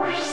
Wow.